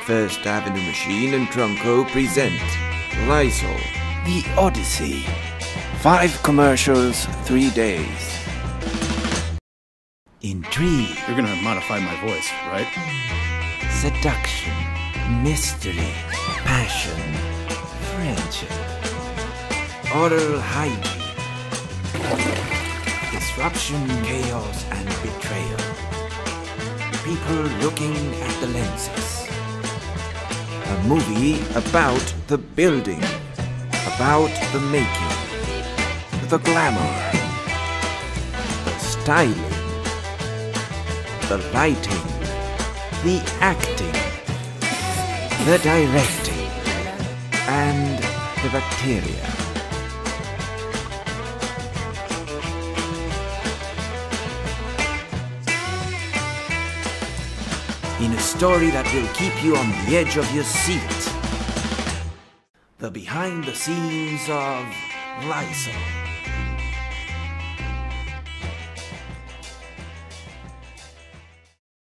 First Avenue Machine and Trunco present Lysol, The Odyssey. Five commercials, three days. Intrigue, You're gonna modify my voice, right? seduction, mystery, passion, friendship, oral hygiene, disruption, chaos, and betrayal. People looking at the lenses. Movie about the building, about the making, the glamour, the styling, the lighting, the acting, the directing, and the bacteria. In a story that will keep you on the edge of your seat. The behind the scenes of Lysol.